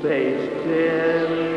Space Jam.